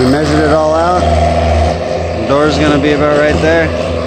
We measured it all out. The door's gonna be about right there.